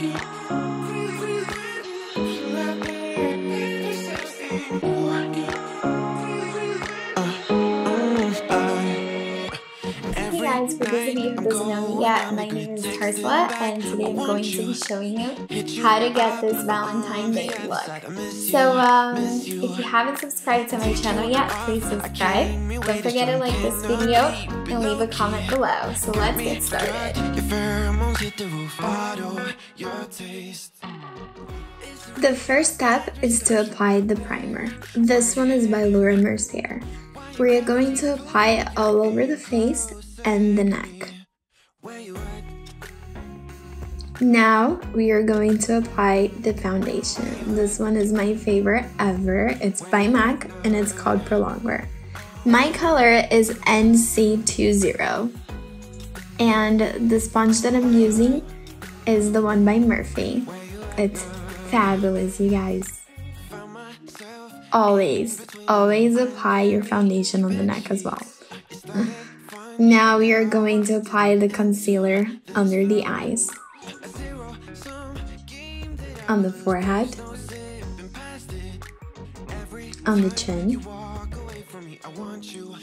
Hey for those of you who doesn't know me yet, my name is Tarsila and today I'm going to be showing you how to get this Valentine Day look. So um, if you haven't subscribed to my channel yet, please subscribe. Don't forget to like this video and leave a comment below. So let's get started. The first step is to apply the primer. This one is by Laura Mercier. We are going to apply it all over the face and the neck. Now we are going to apply the foundation. This one is my favorite ever. It's by MAC and it's called Prolongwear. My color is NC20 and the sponge that I'm using is the one by Morphe. It's fabulous, you guys. Always, always apply your foundation on the neck as well. Now we are going to apply the concealer under the eyes, on the forehead, on the chin,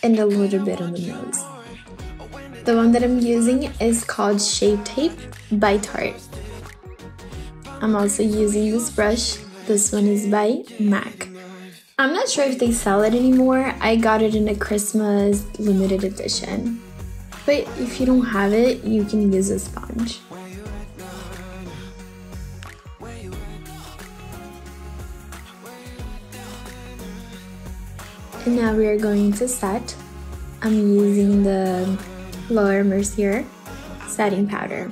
and a little bit on the nose. The one that I'm using is called Shape Tape by Tarte. I'm also using this brush. This one is by MAC. I'm not sure if they sell it anymore. I got it in a Christmas limited edition. But if you don't have it, you can use a sponge. And now we are going to set. I'm using the Laura Mercier setting powder.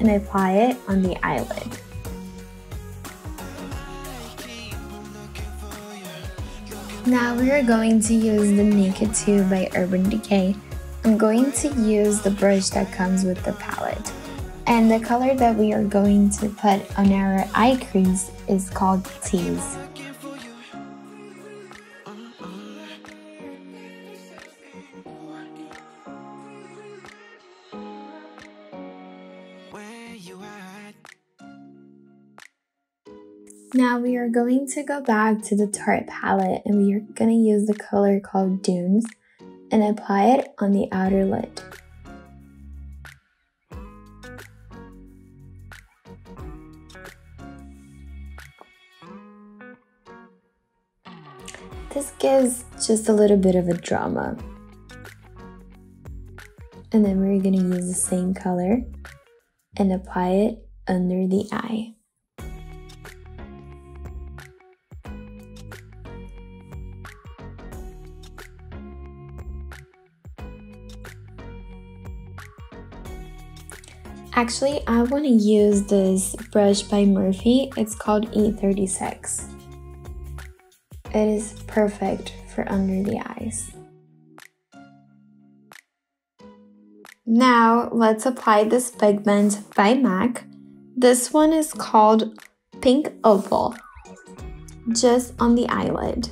and apply it on the eyelid. Now we are going to use the Naked 2 by Urban Decay. I'm going to use the brush that comes with the palette. And the color that we are going to put on our eye crease is called Tease. Now we are going to go back to the Tarte palette and we are going to use the color called Dunes and apply it on the outer lid. This gives just a little bit of a drama. And then we're going to use the same color and apply it under the eye. Actually, I want to use this brush by Morphe. It's called E36. It is perfect for under the eyes. Now, let's apply this pigment by MAC. This one is called Pink Opal, just on the eyelid,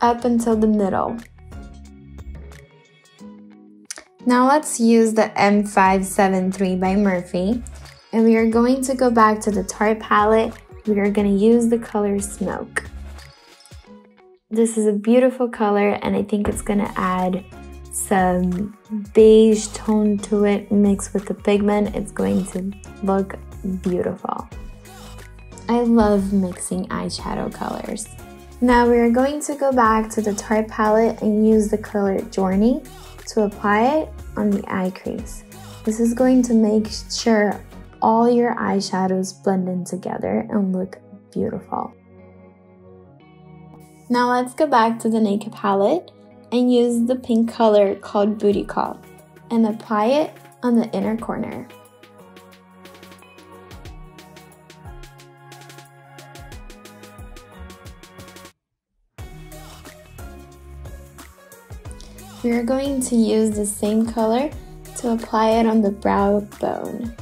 up until the middle. Now let's use the M573 by Morphe. And we are going to go back to the Tarte palette. We are going to use the color Smoke. This is a beautiful color and I think it's going to add some beige tone to it mixed with the pigment. It's going to look beautiful. I love mixing eyeshadow colors. Now we are going to go back to the Tarte palette and use the color Journey to apply it on the eye crease. This is going to make sure all your eyeshadows blend in together and look beautiful. Now let's go back to the Naked palette and use the pink color called Booty Call. and apply it on the inner corner. We are going to use the same color to apply it on the brow bone.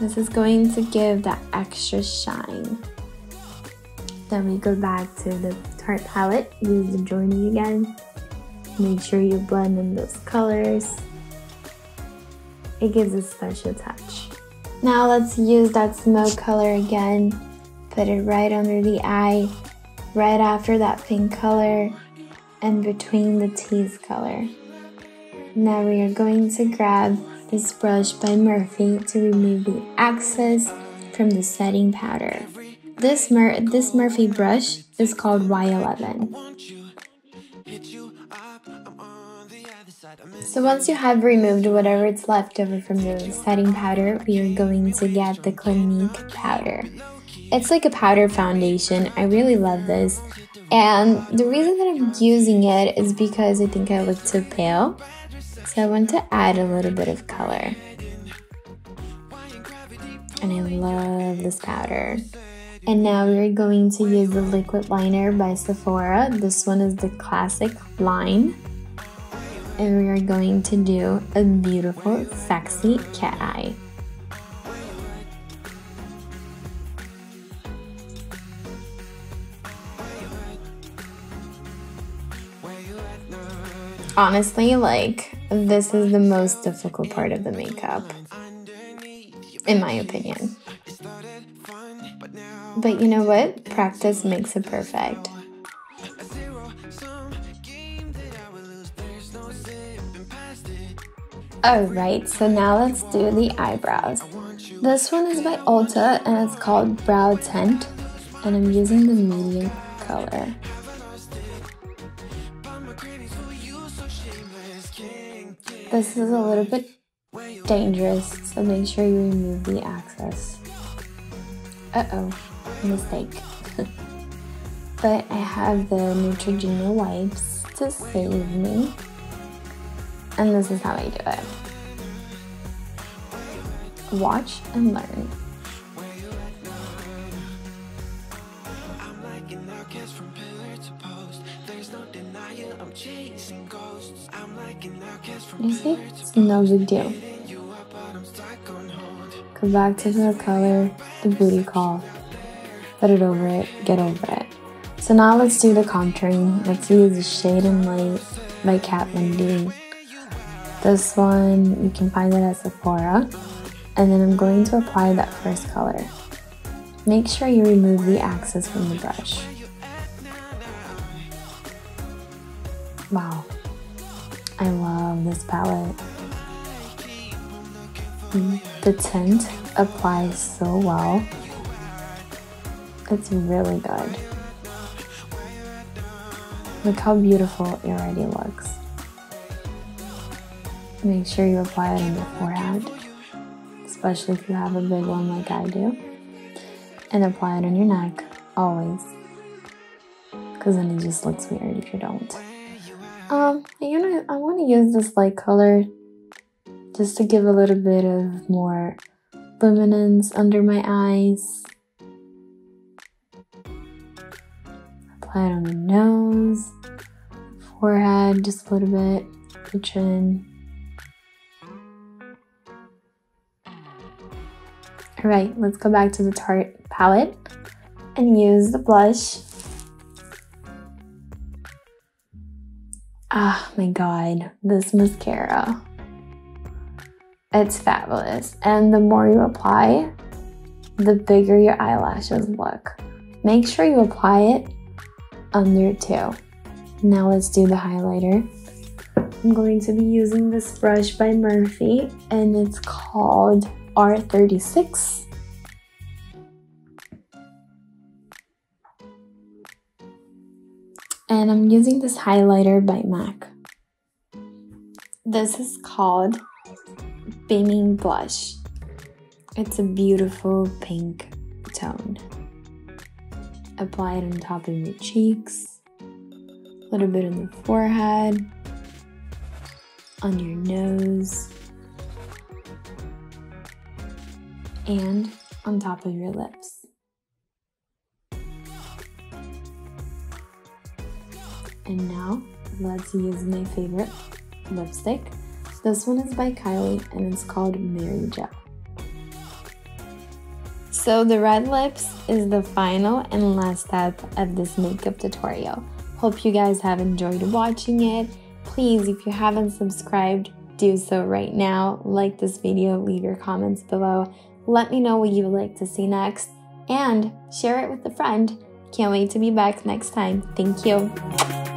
This is going to give that extra shine. Then we go back to the Tarte palette, use the journey again. Make sure you blend in those colors. It gives a special touch. Now let's use that smoke color again. Put it right under the eye, right after that pink color, and between the teeth color. Now we are going to grab this brush by Morphe to remove the excess from the setting powder. This, Mur this Morphe brush is called Y11. So once you have removed whatever is left over from the setting powder, we are going to get the Clinique powder. It's like a powder foundation. I really love this. And the reason that I'm using it is because I think I look too pale. So I want to add a little bit of color. And I love this powder. And now we're going to use the liquid liner by Sephora. This one is the classic line. And we are going to do a beautiful, sexy cat eye. Honestly, like, this is the most difficult part of the makeup, in my opinion. But you know what? Practice makes it perfect. Alright, so now let's do the eyebrows. This one is by Ulta and it's called Brow Tint and I'm using the medium color. This is a little bit dangerous, so make sure you remove the access. Uh-oh, mistake. but I have the Neutrogena wipes to save me. And this is how I do it. Watch and learn. You see? No big deal. Go back to the color, the booty call. Put it over it, get over it. So now let's do the contouring. Let's use the Shade and Light by Kat Von D. This one, you can find it at Sephora. And then I'm going to apply that first color. Make sure you remove the excess from the brush. Wow. I love this palette. The tint applies so well. It's really good. Look how beautiful it already looks. Make sure you apply it on your forehead, especially if you have a big one like I do. And apply it on your neck, always. Because then it just looks weird if you don't. Um, you know, I want to use this light color just to give a little bit of more luminance under my eyes. Apply it on the nose, forehead, just a little bit, the chin. Alright, let's go back to the Tarte palette and use the blush Oh my god, this mascara. It's fabulous. And the more you apply, the bigger your eyelashes look. Make sure you apply it under too. Now let's do the highlighter. I'm going to be using this brush by Morphe and it's called R36. And I'm using this highlighter by MAC. This is called Beaming Blush. It's a beautiful pink tone. Apply it on top of your cheeks, a little bit on the forehead, on your nose, and on top of your lips. And now let's use my favorite lipstick. This one is by Kylie and it's called Mary Jo. So the red lips is the final and last step of this makeup tutorial. Hope you guys have enjoyed watching it. Please, if you haven't subscribed, do so right now. Like this video, leave your comments below. Let me know what you would like to see next and share it with a friend. Can't wait to be back next time. Thank you.